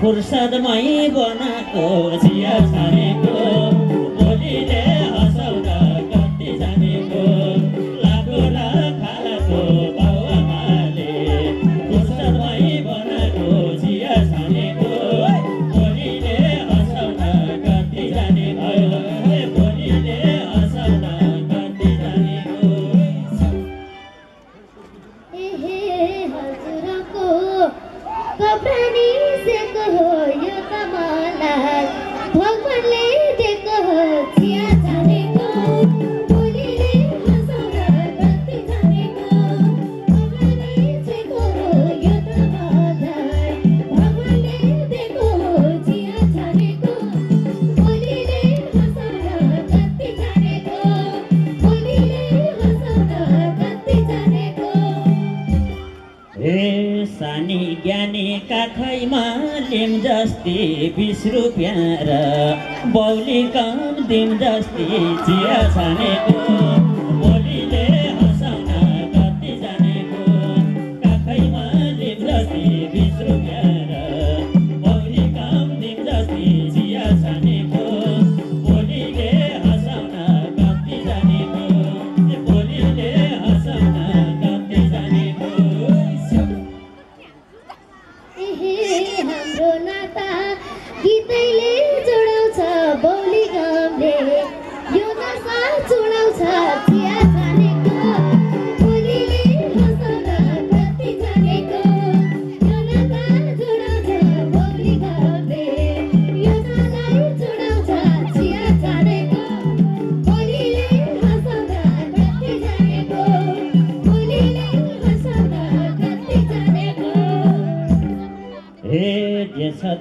फुर्सदमै बनाएको चिया छ बिस रुपियाँ र बौली कम दिन जस्तै चिया छानेको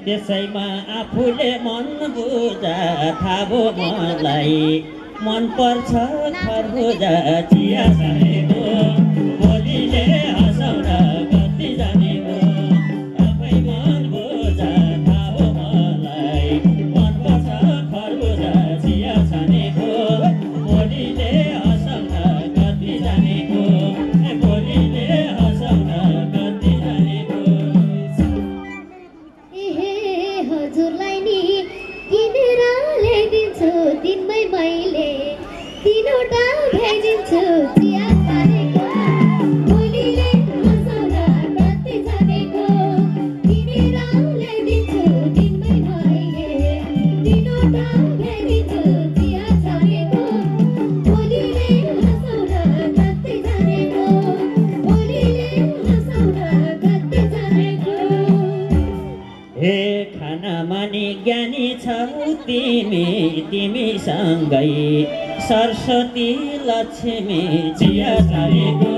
त्यसैमा आफूले मन बुझा थाबो मलाई। मनपर्छ खरबुजा चिया सानो बोलीले हँसाउन तिमीसँग सरस्वती लक्ष्मी चिया गरेको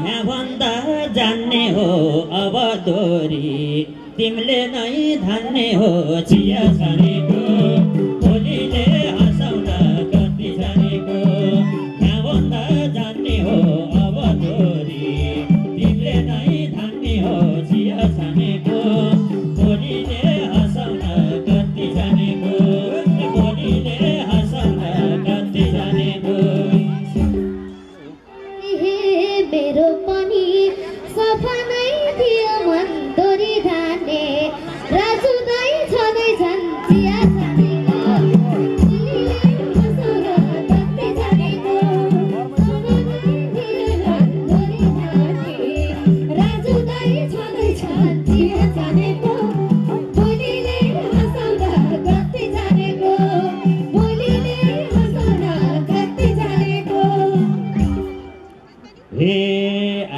भन्दा जान्ने हो अब दोरी तिमीले नै धान्ने हो चिया छ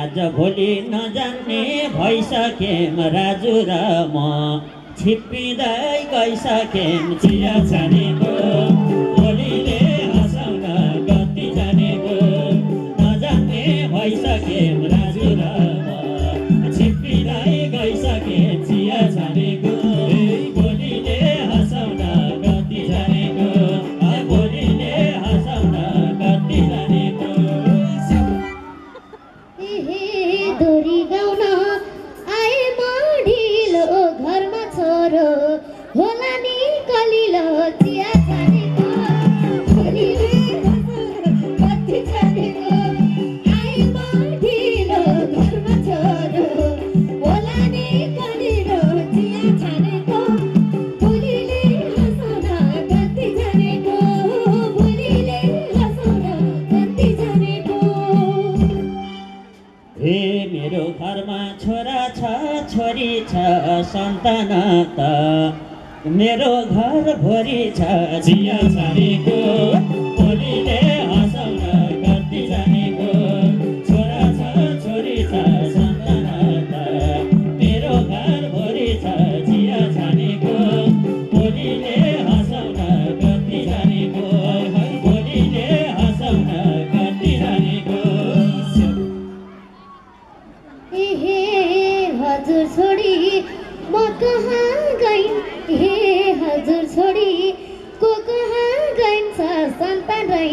आज भोलि नजान्ने भइसकेम राजु र म। छिप्पिँदै गइसकेम चिया छानेको मेरो घरमा छोरा छ छोरी छ सन्तान त। मेरो घर भोरी छ जिया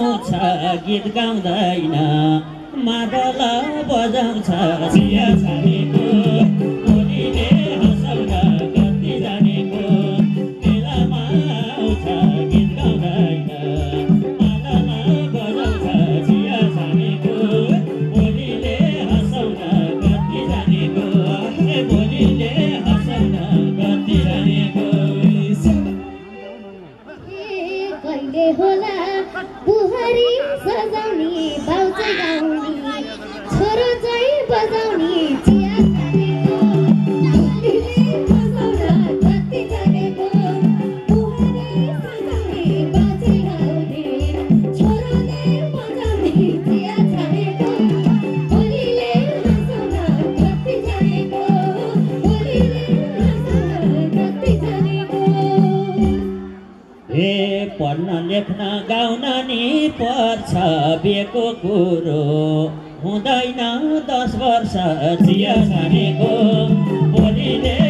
उठ्छ गीत गाउँदैन। मादल बजाउँछ चिया छानेको पढ्न लेख्न गाउन नि पर्छ बेको कुरो। हुँदैन दस वर्ष चिया भनेको बोलीले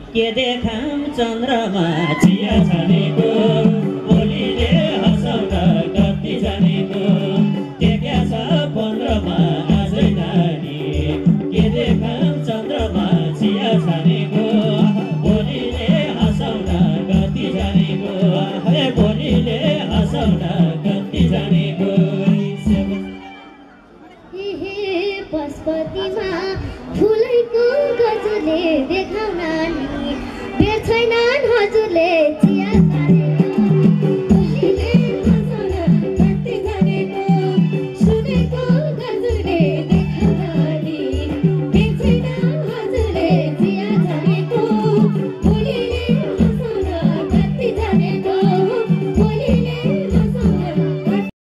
के देखाम चन्द्रमा चिया छनेको